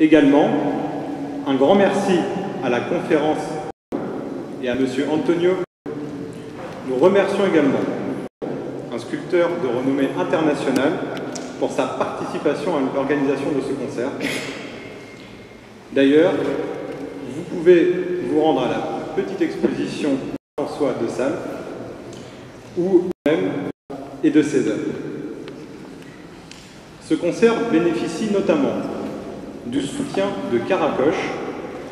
Également, un grand merci à la conférence et à M. Antonio. Nous remercions également un sculpteur de renommée internationale pour sa participation à l'organisation de ce concert. D'ailleurs, vous pouvez vous rendre à la petite exposition François de Salle ou même et de ses œuvres. Ce concert bénéficie notamment du soutien de Caracoche,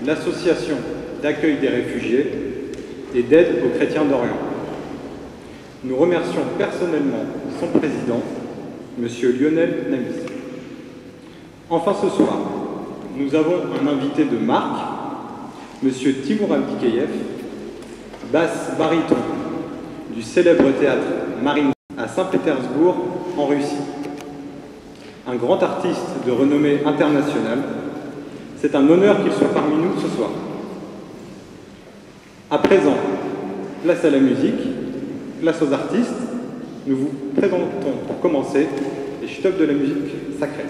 l'association d'accueil des réfugiés et d'aide aux chrétiens d'Orient. Nous remercions personnellement son président, M. Lionel Namis. Enfin ce soir, nous avons un invité de marque, M. Timur Abdikeyev, basse baryton du célèbre théâtre Marine à Saint-Pétersbourg, en Russie. Un grand artiste de renommée internationale, c'est un honneur qu'il soit parmi nous ce soir. À présent, place à la musique, place aux artistes. Nous vous présentons pour commencer les chefs de la musique sacrée.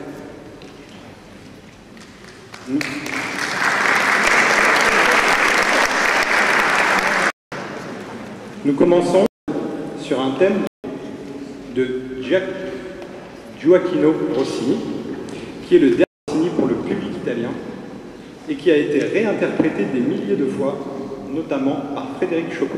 Nous commençons sur un thème de Gioacchino Rossini, qui est le dernier Rossini pour le public italien et qui a été réinterprété des milliers de fois, notamment par Frédéric Chopin.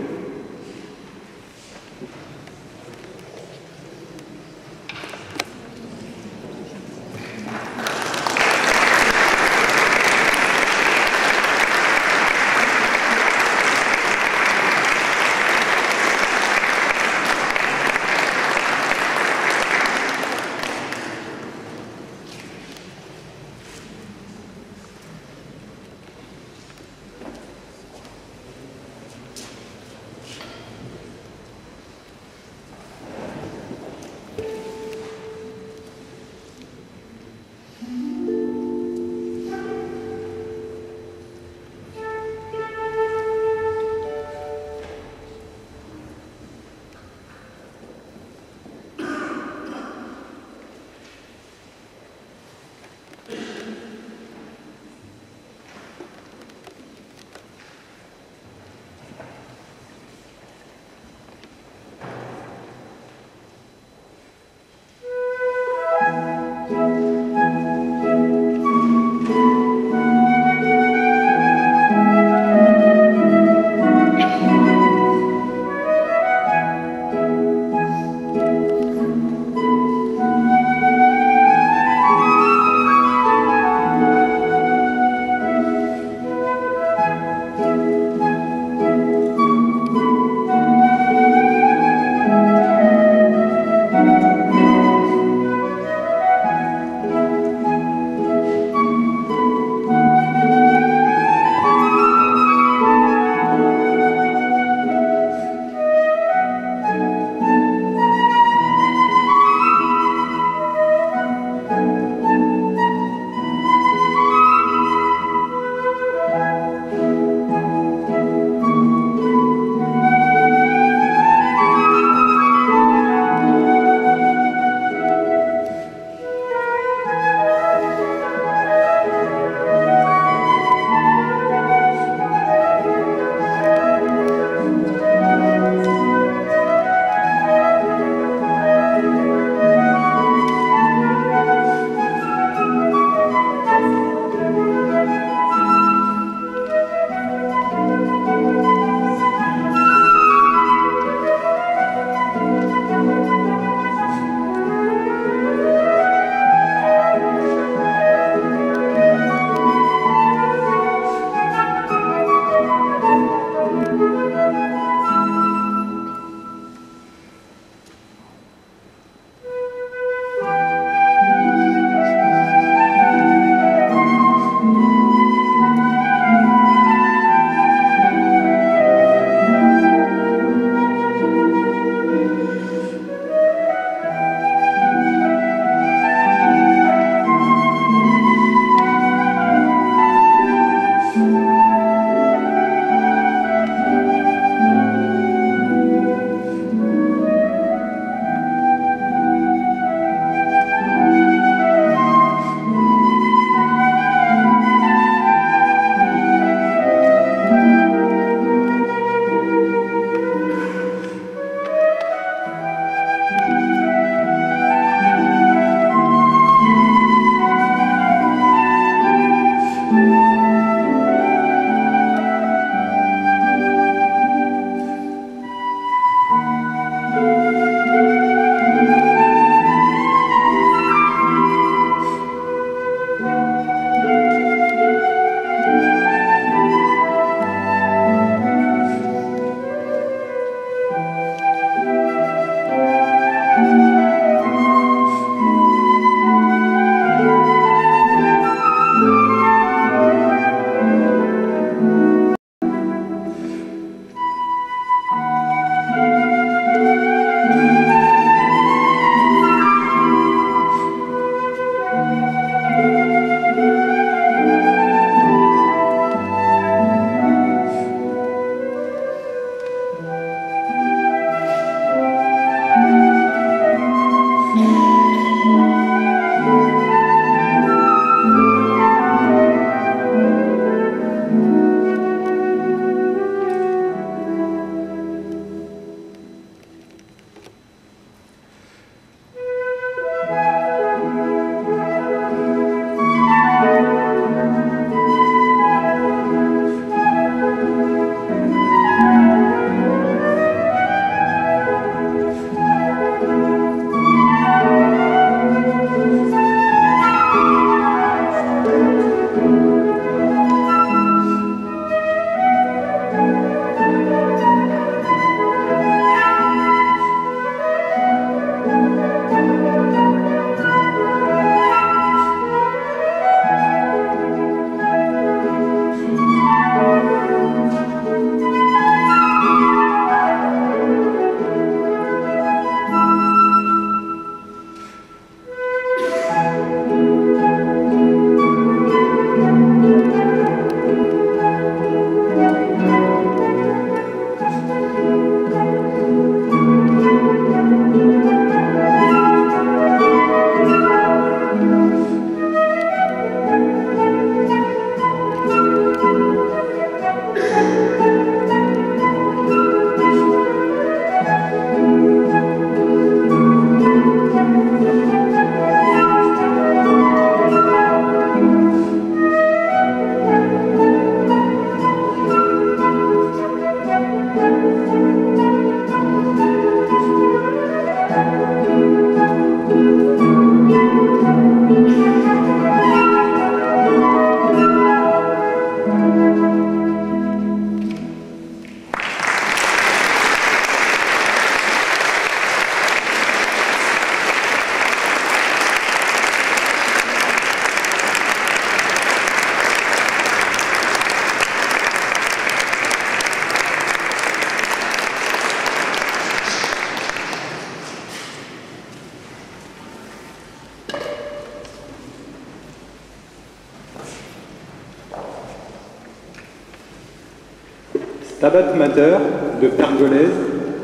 Stabat Mater de Pergolèse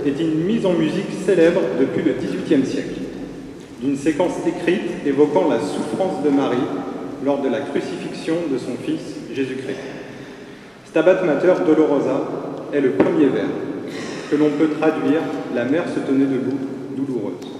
est une mise en musique célèbre depuis le XVIIIe siècle, d'une séquence écrite évoquant la souffrance de Marie lors de la crucifixion de son fils Jésus-Christ. Stabat Mater Dolorosa est le premier vers, que l'on peut traduire La mère se tenait debout, douloureuse.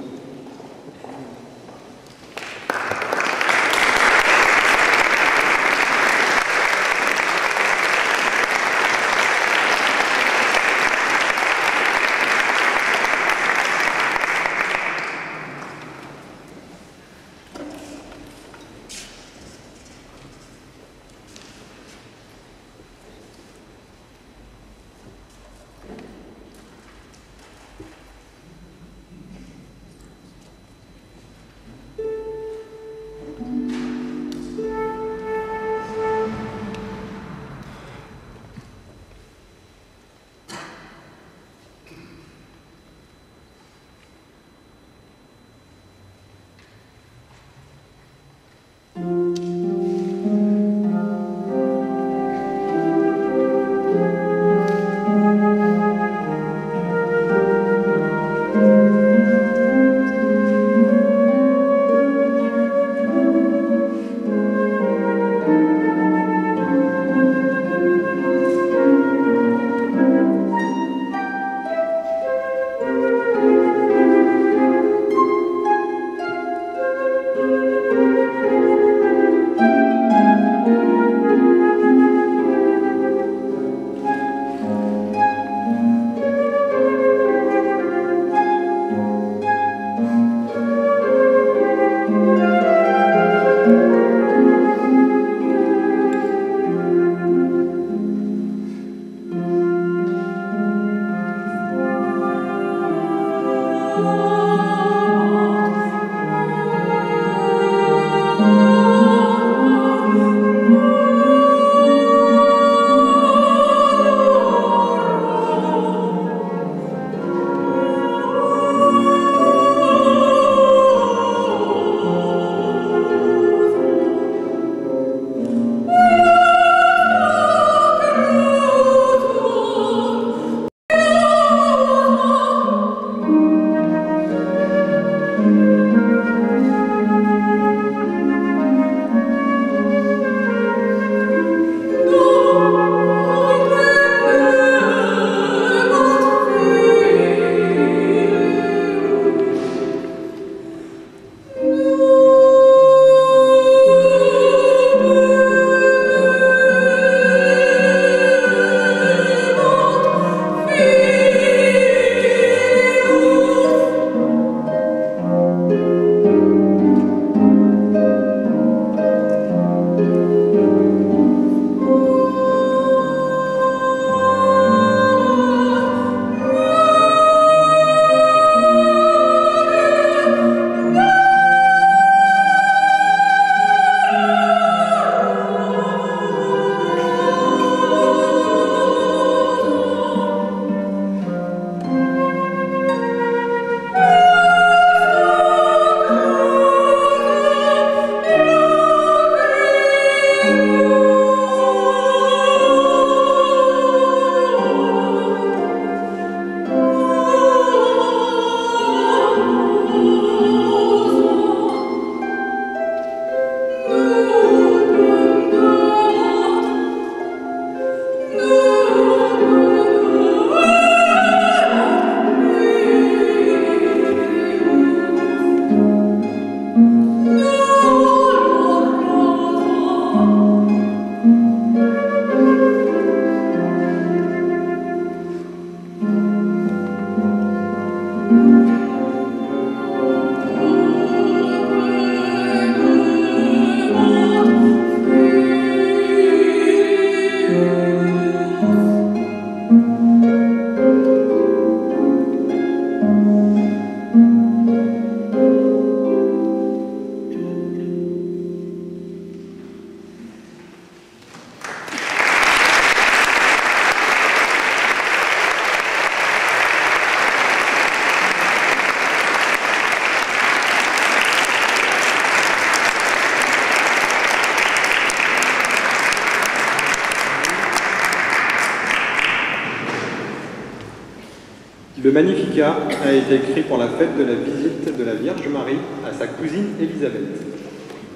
Magnificat a été écrit pour la fête de la visite de la Vierge Marie à sa cousine Élisabeth,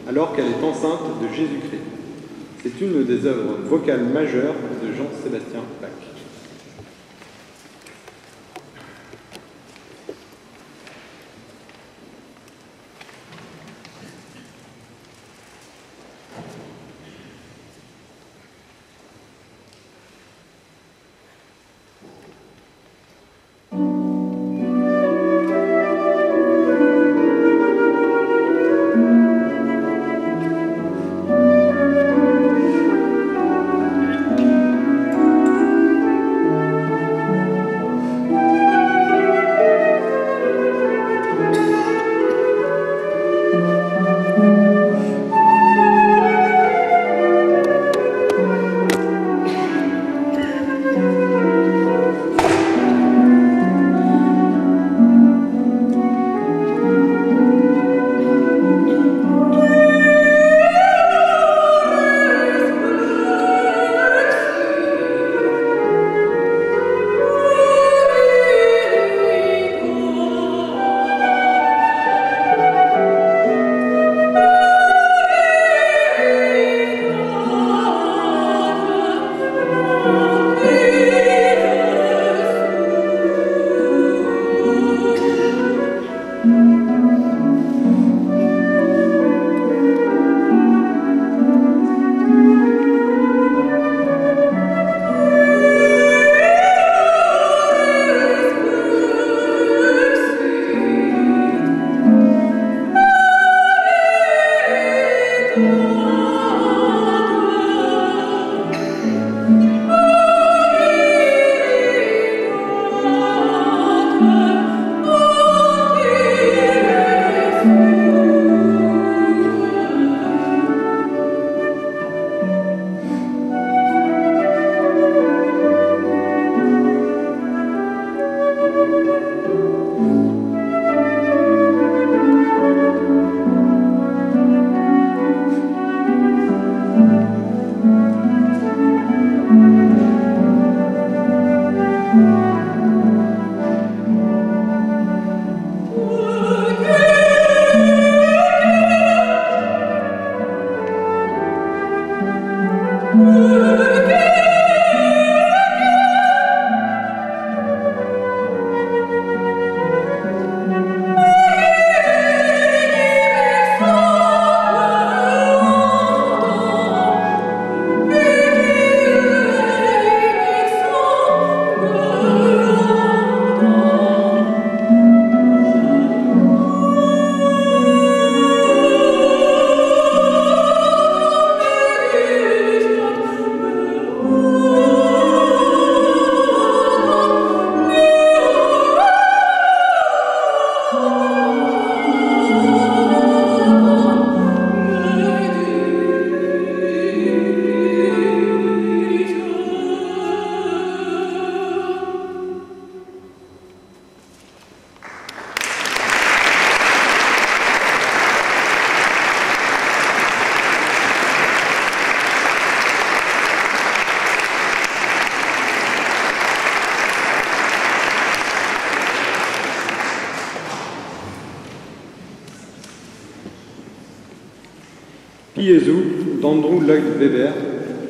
alors qu'elle est enceinte de Jésus-Christ. C'est une des œuvres vocales majeures de Jean-Sébastien Bach.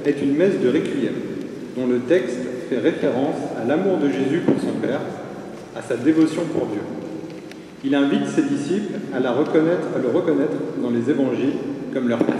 Est une messe de requiem dont le texte fait référence à l'amour de Jésus pour son Père, à sa dévotion pour Dieu. Il invite ses disciples à, la reconnaître, à le reconnaître dans les évangiles comme leur Père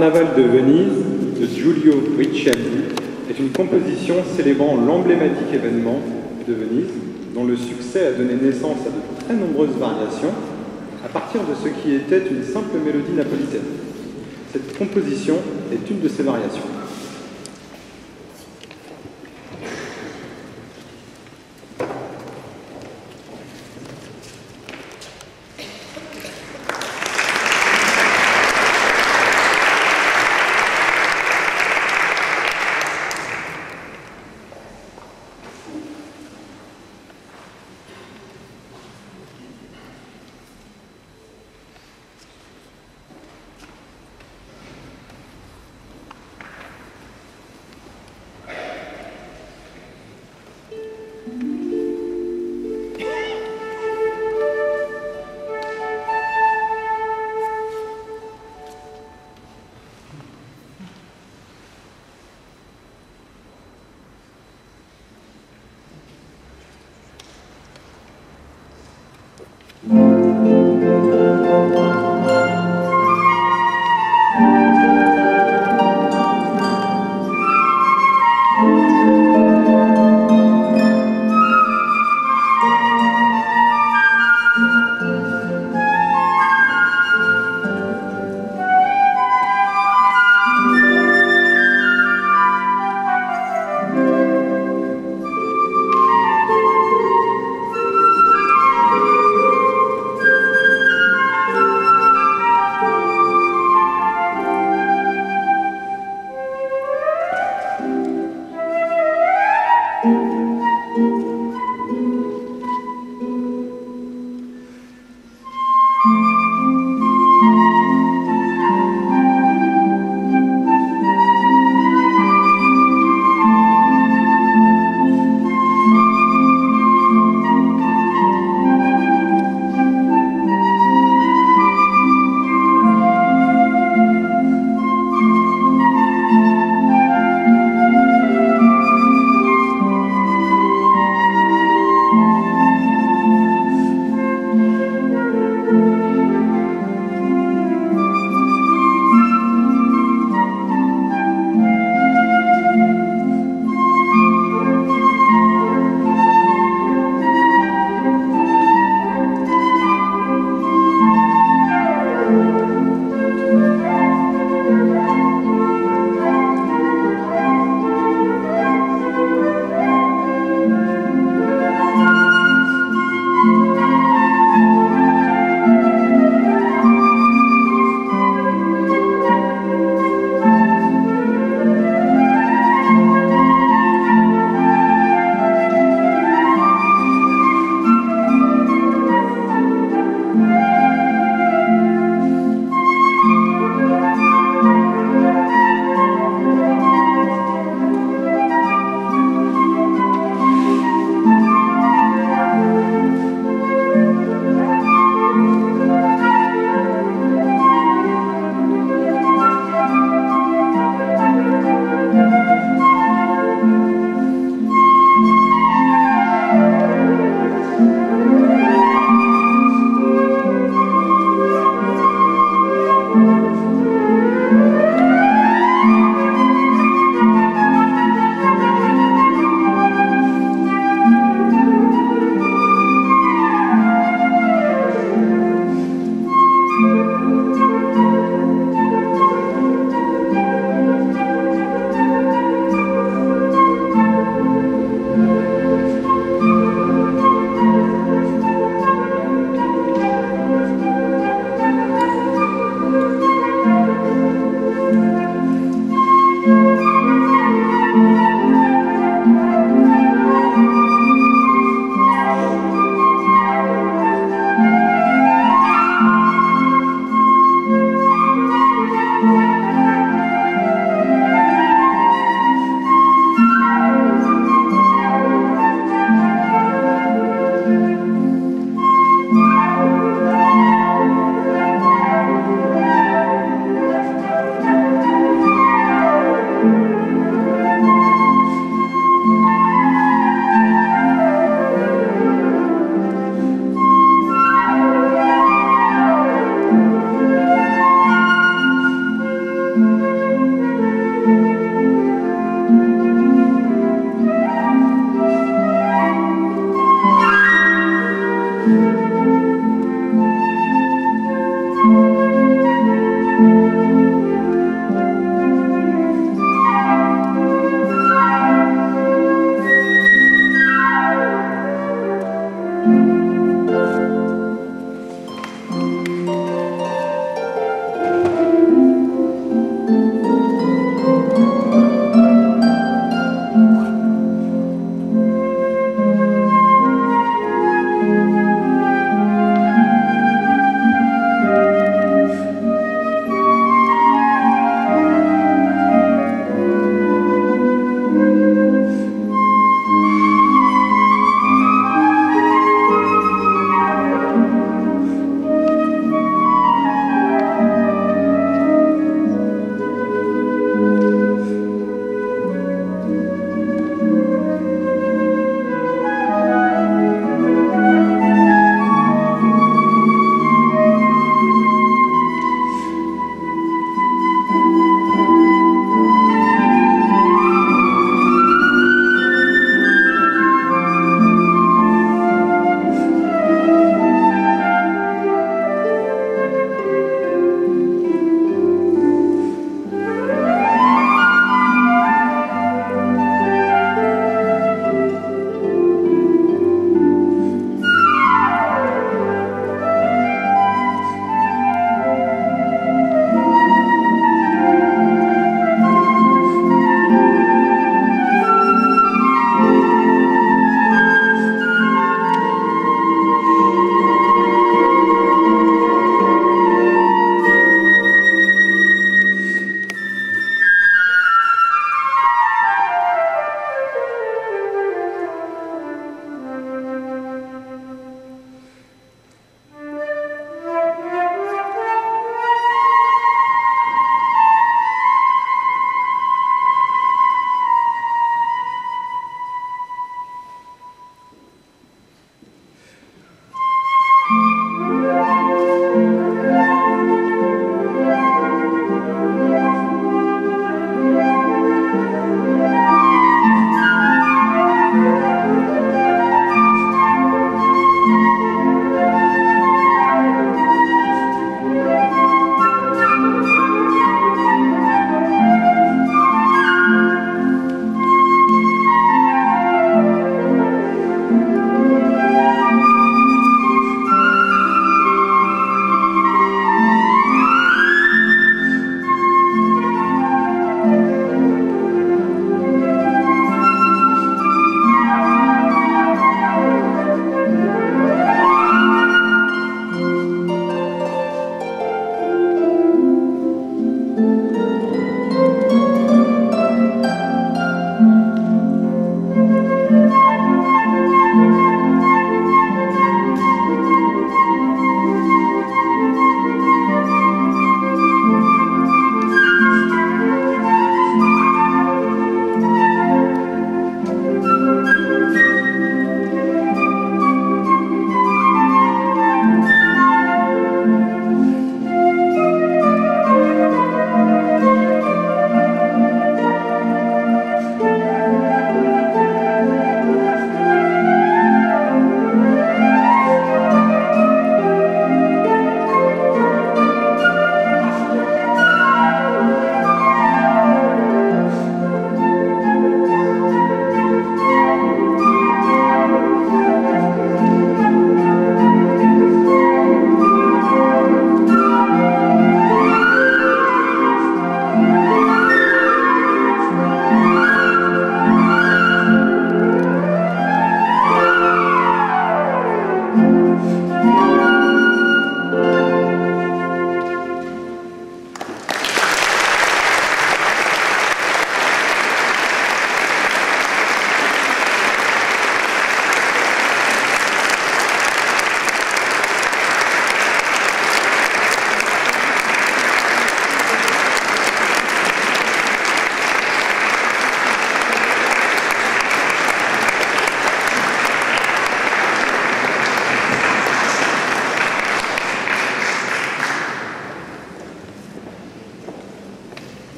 Carnaval de Venise de Giulio Ricciardi est une composition célébrant l'emblématique événement de Venise, dont le succès a donné naissance à de très nombreuses variations à partir de ce qui était une simple mélodie napolitaine. Cette composition est une de ces variations.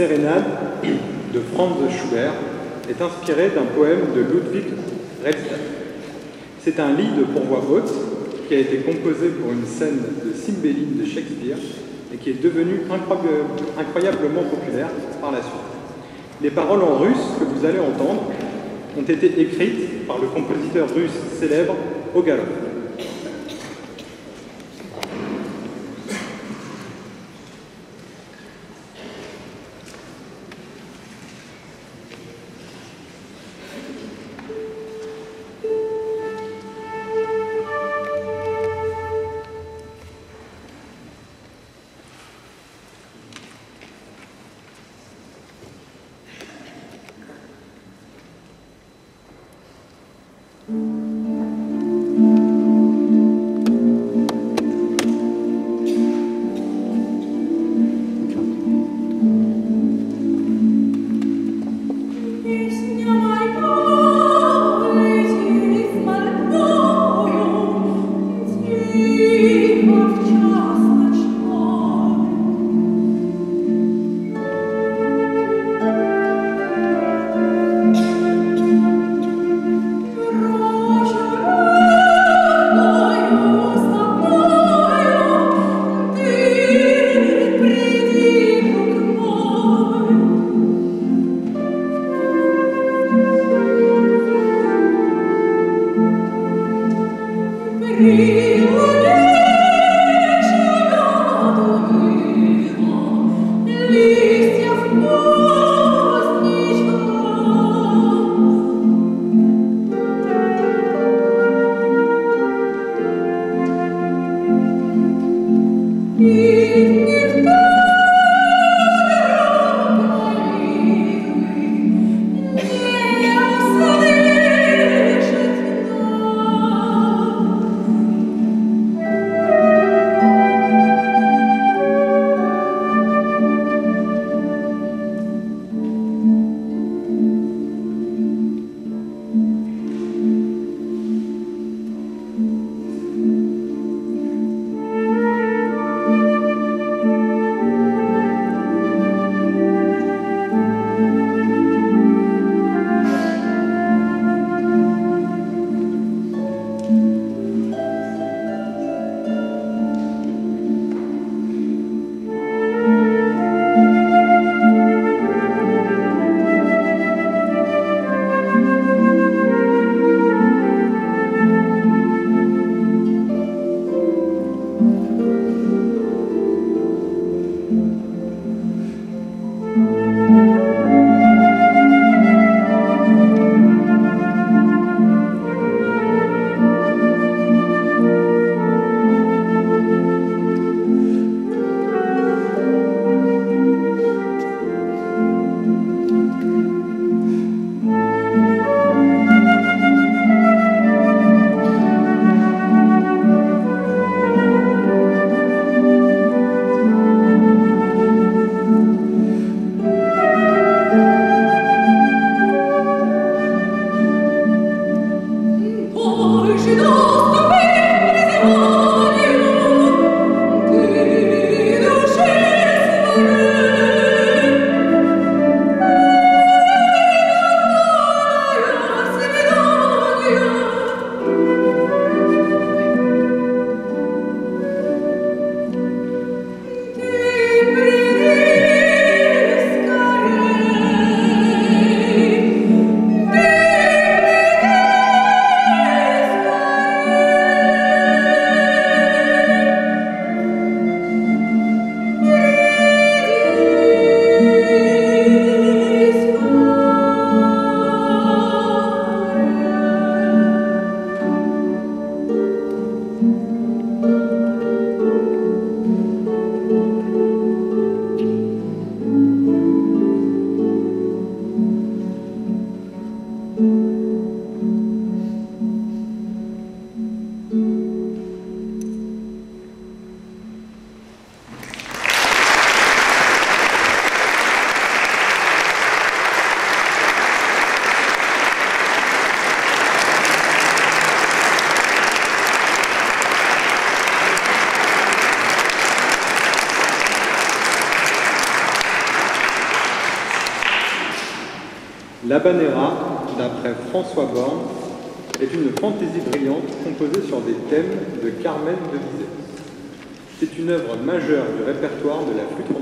Sérénade de Franz Schubert est inspirée d'un poème de Ludwig Redstadt. C'est un lit de pourvoix haute qui a été composé pour une scène de Cymbeline de Shakespeare et qui est devenu incroyablement populaire par la suite. Les paroles en russe que vous allez entendre ont été écrites par le compositeur russe célèbre Ogalov. L'Habanera, d'après François Borne, est une fantaisie brillante composée sur des thèmes de Carmen de Bizet. C'est une œuvre majeure du répertoire de la flûte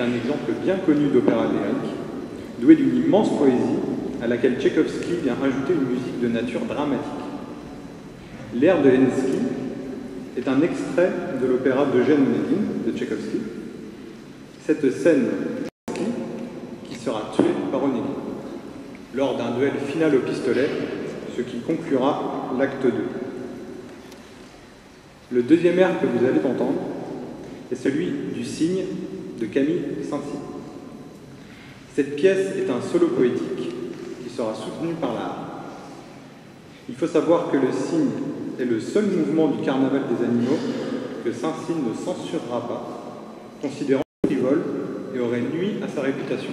un exemple bien connu d'opéra lyrique, doué d'une immense poésie à laquelle Tchaïkovski vient ajouter une musique de nature dramatique. L'air de Hensky est un extrait de l'opéra d'Eugène Onegin de Tchaïkovski. Cette scène qui sera tué par Onegin lors d'un duel final au pistolet, ce qui conclura l'acte 2. Le deuxième air que vous allez entendre est celui du cygne de Camille Saint-Cyr. Cette pièce est un solo poétique qui sera soutenu par l'art. Il faut savoir que le cygne est le seul mouvement du carnaval des animaux que Saint-Cyr ne censurera pas, considérant frivole et aurait nuit à sa réputation.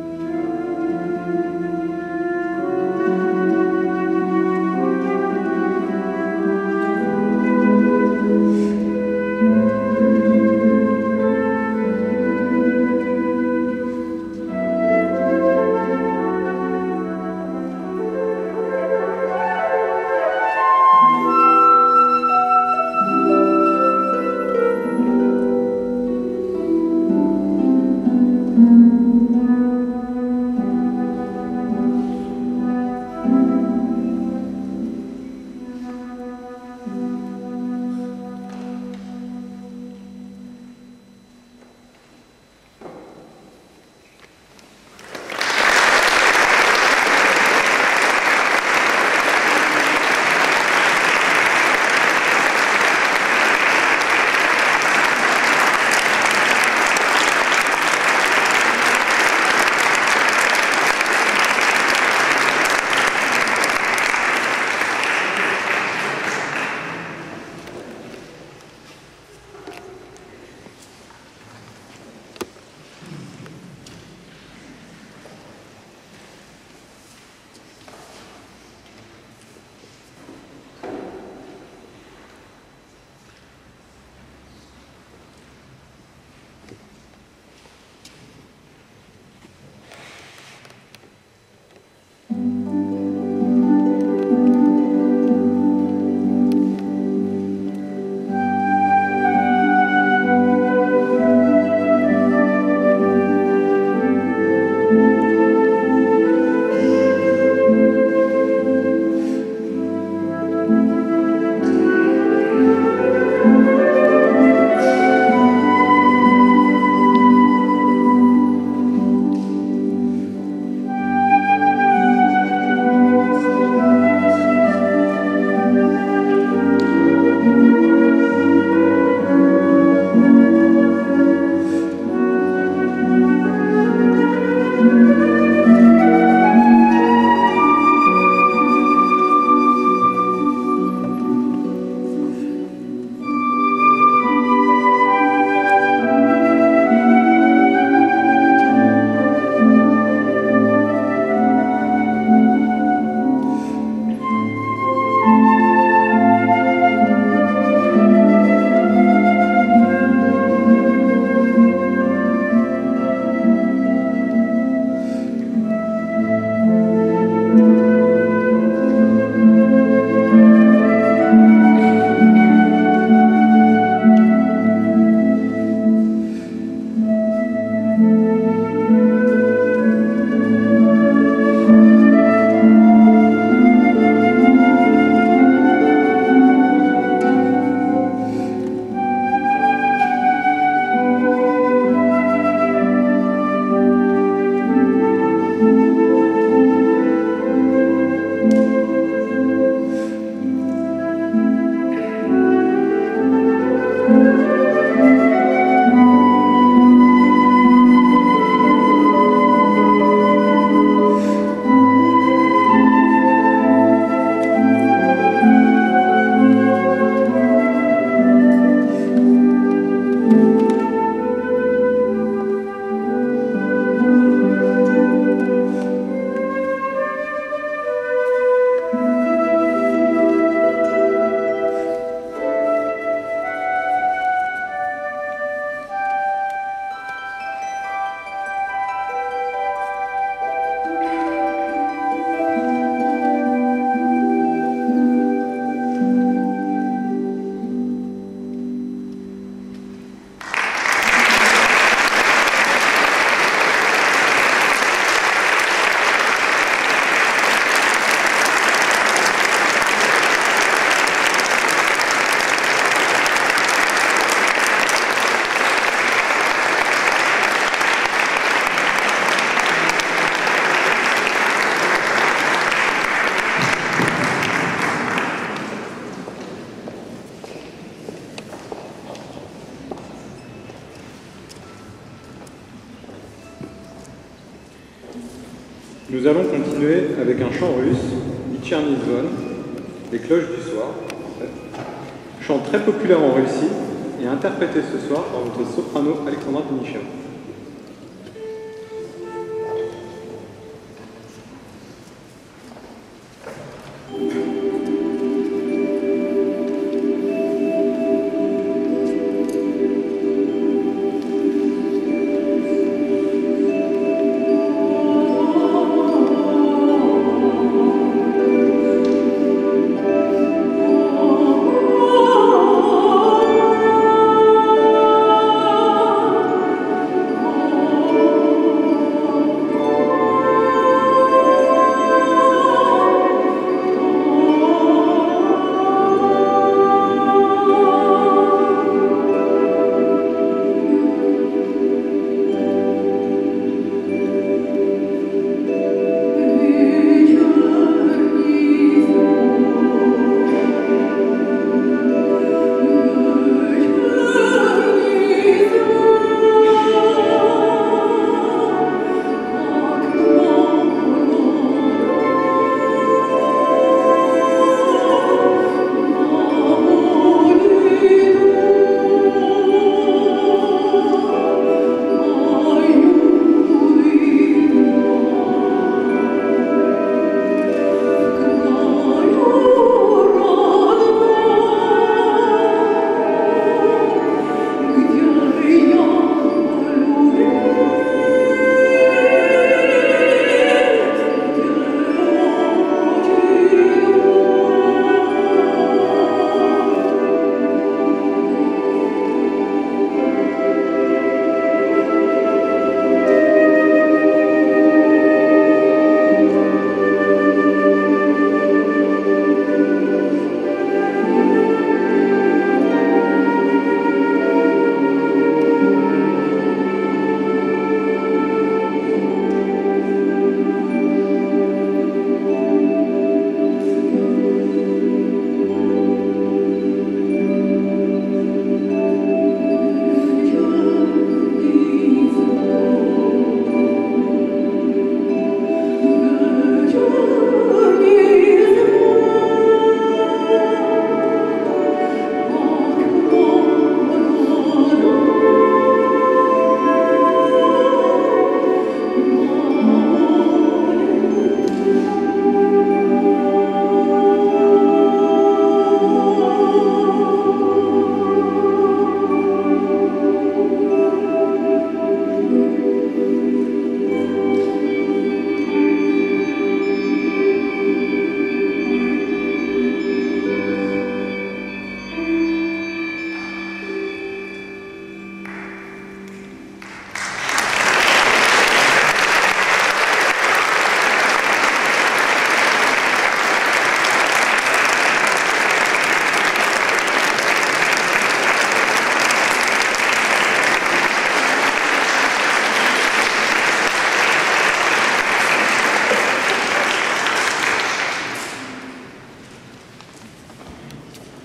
avec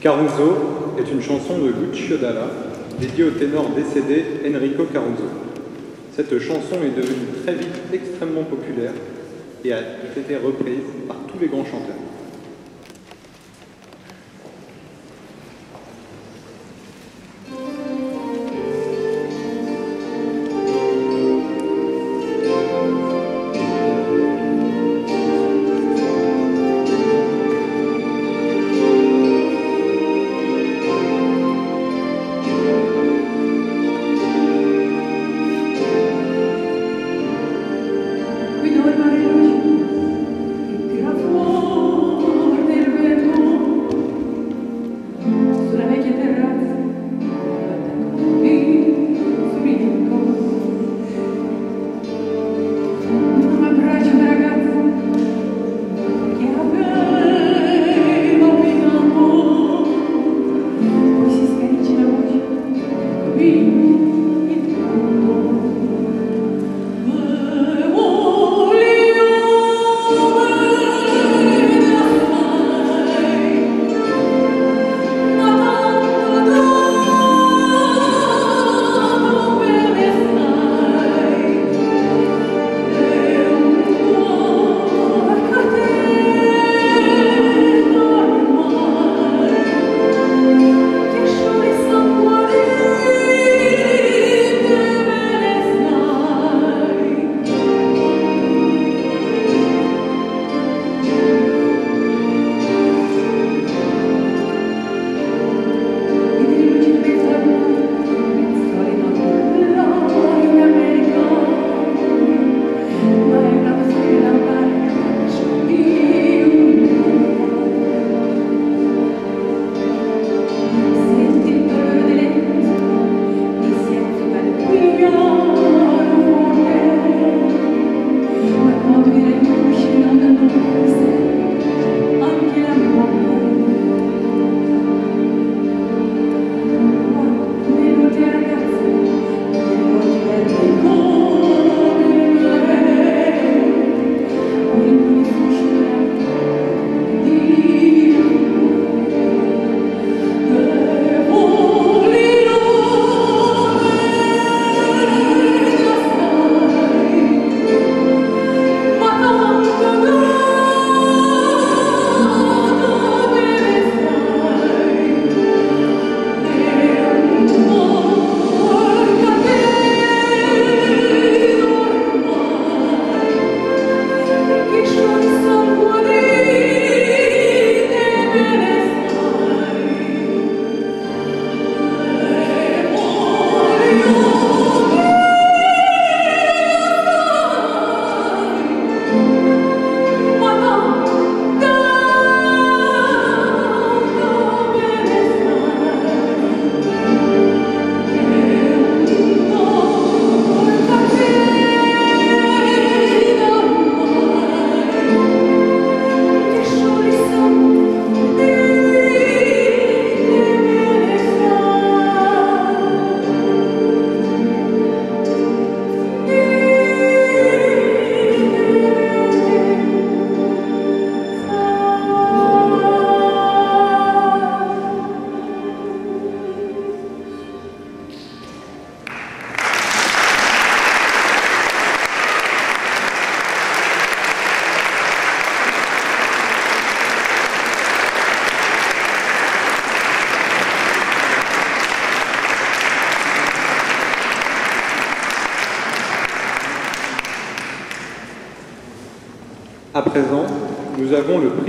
Caruso est une chanson de Lucio Dalla dédiée au ténor décédé Enrico Caruso. Cette chanson est devenue très vite extrêmement populaire et a été reprise par tous les grands chanteurs.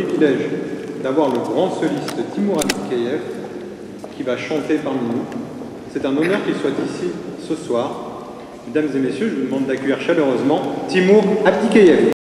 Privilège d'avoir le grand soliste Timur Abdikeyev qui va chanter parmi nous. C'est un honneur qu'il soit ici ce soir. Mesdames et messieurs, je vous demande d'accueillir chaleureusement Timur Abdikeyev.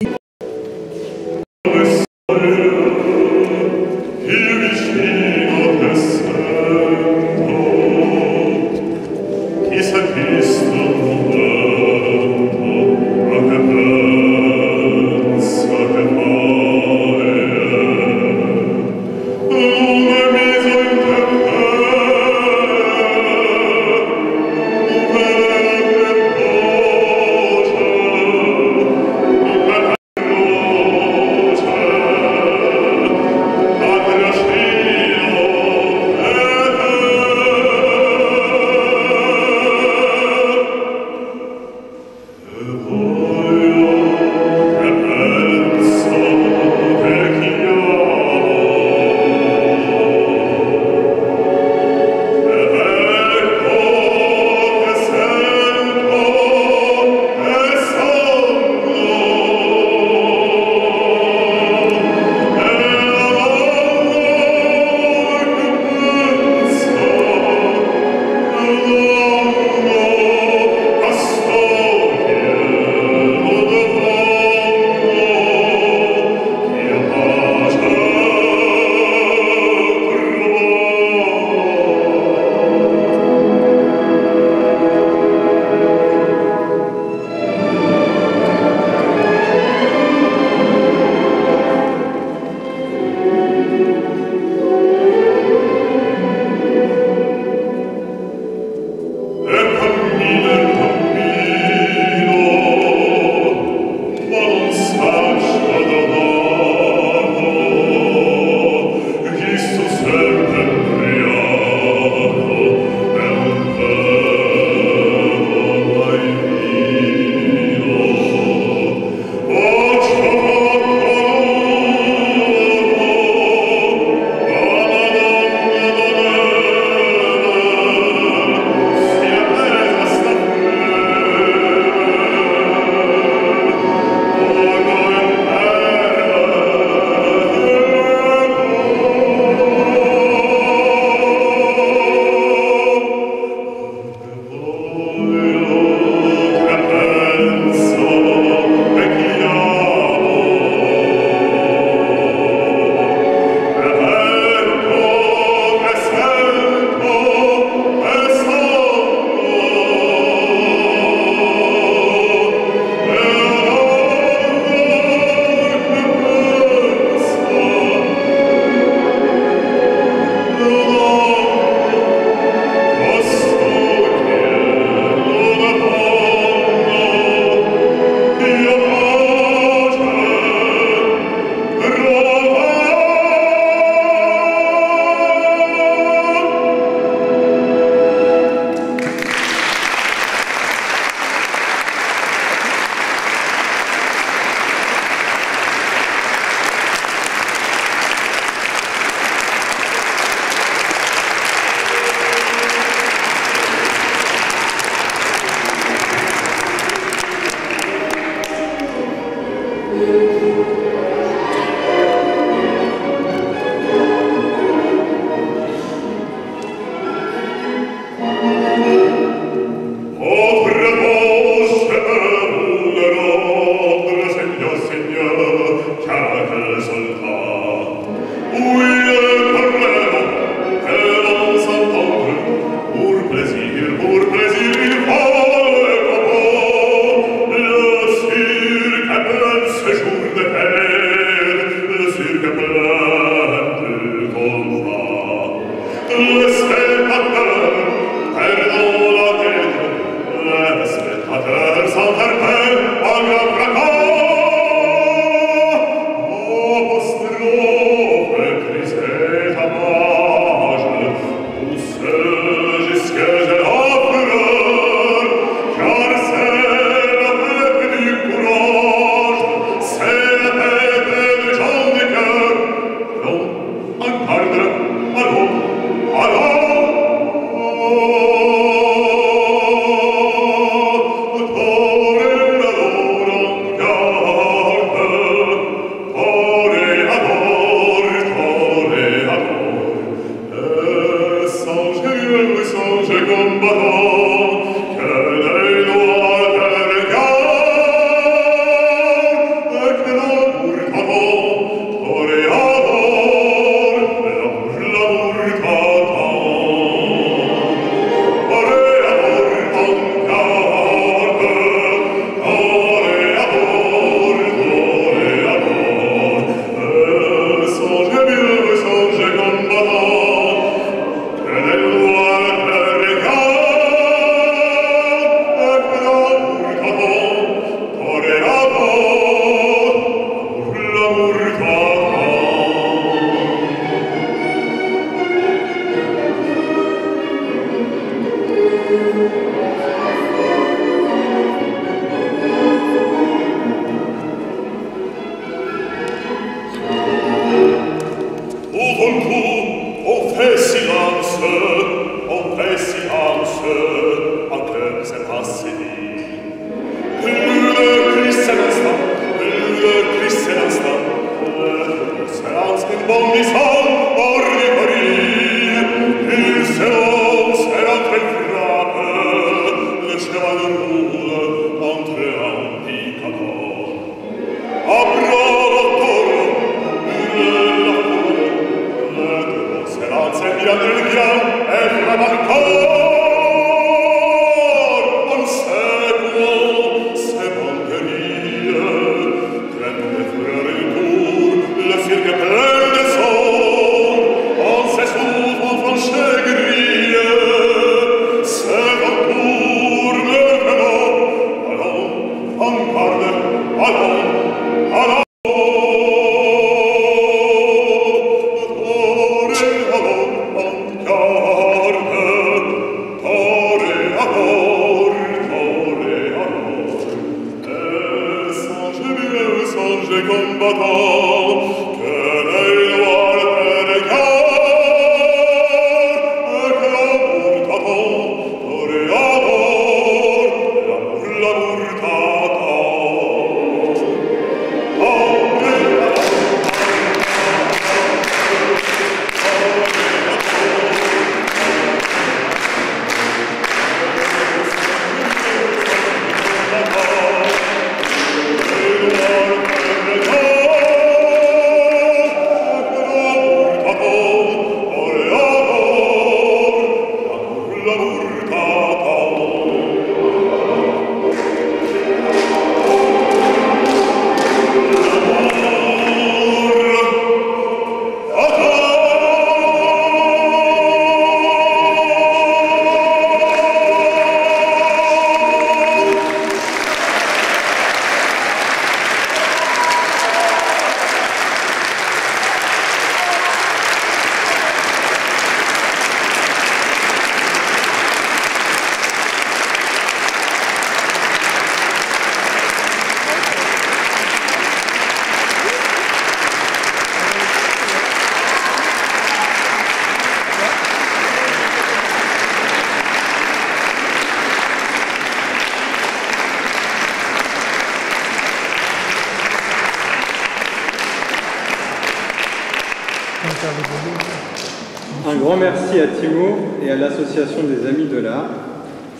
Des Amis de l'Art.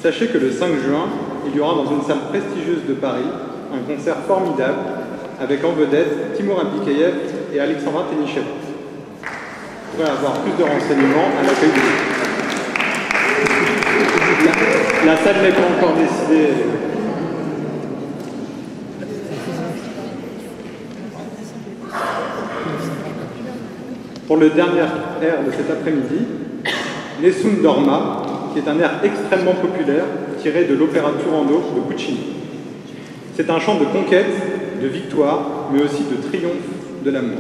Sachez que le 5 juin, il y aura dans une salle prestigieuse de Paris un concert formidable avec en vedette Timur Abdikayev et Alexandra Tenichev. Vous pourrez avoir plus de renseignements à l'accueil du la, la salle n'est pas encore décidée. Pour le dernier air de cet après-midi, Nessun Dorma, qui est un air extrêmement populaire tiré de l'opéra Turando de Puccini. C'est un chant de conquête, de victoire, mais aussi de triomphe de l'amour.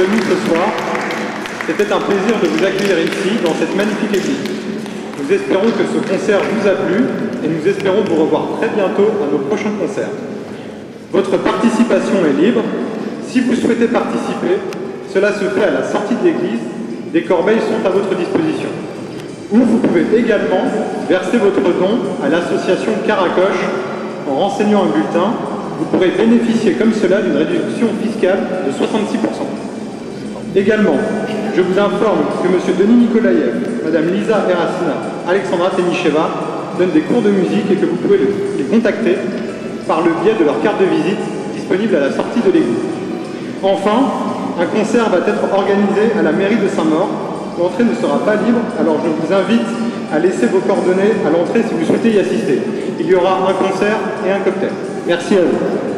Venue ce soir. C'était un plaisir de vous accueillir ici, dans cette magnifique église. Nous espérons que ce concert vous a plu et nous espérons vous revoir très bientôt à nos prochains concerts. Votre participation est libre. Si vous souhaitez participer, cela se fait à la sortie de l'église. Des corbeilles sont à votre disposition. Ou vous pouvez également verser votre don à l'association Caracoche en renseignant un bulletin. Vous pourrez bénéficier comme cela d'une réduction fiscale de 66%. Également, je vous informe que M. Denis Nikolaev, Mme Lisa Erasina, Alexandra Tenicheva donnent des cours de musique et que vous pouvez les contacter par le biais de leur carte de visite disponible à la sortie de l'église. Enfin, un concert va être organisé à la mairie de Saint-Maur. L'entrée ne sera pas libre, alors je vous invite à laisser vos coordonnées à l'entrée si vous souhaitez y assister. Il y aura un concert et un cocktail. Merci à vous.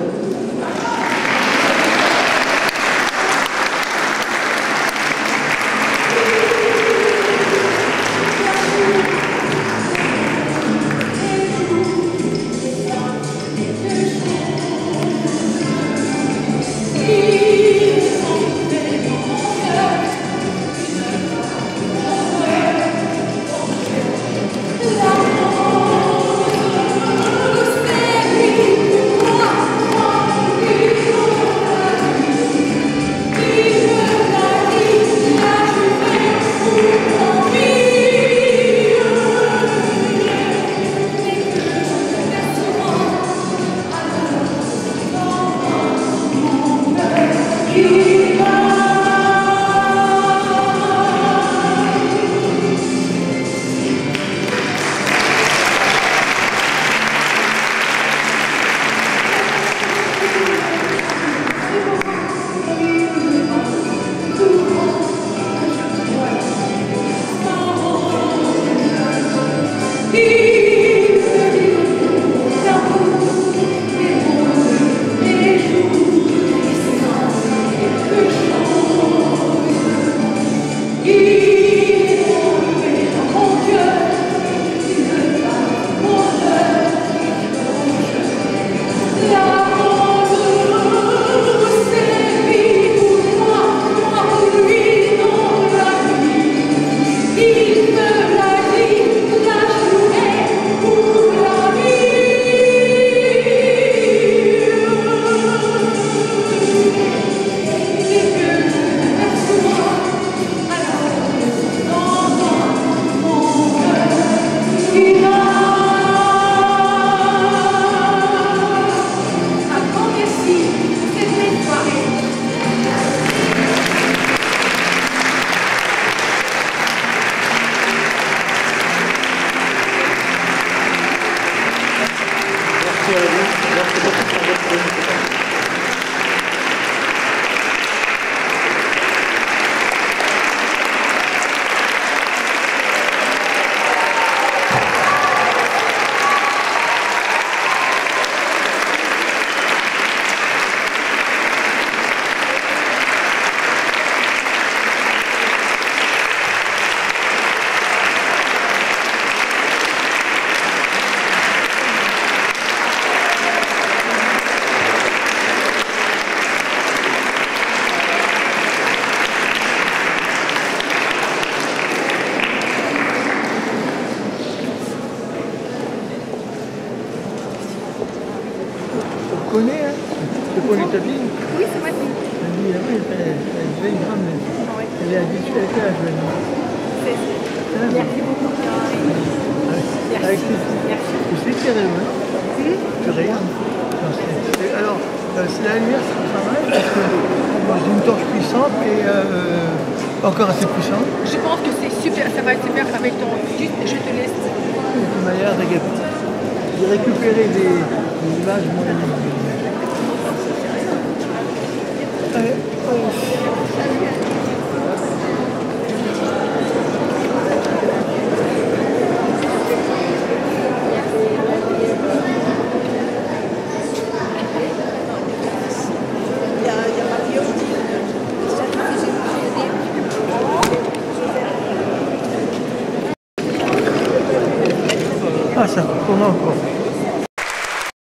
He